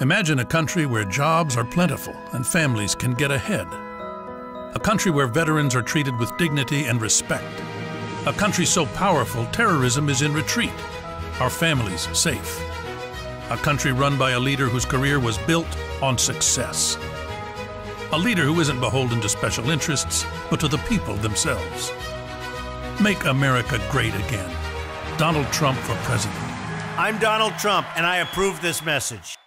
Imagine a country where jobs are plentiful and families can get ahead. A country where veterans are treated with dignity and respect. A country so powerful terrorism is in retreat, our families safe. A country run by a leader whose career was built on success. A leader who isn't beholden to special interests, but to the people themselves. Make America great again. Donald Trump for president. I'm Donald Trump, and I approve this message.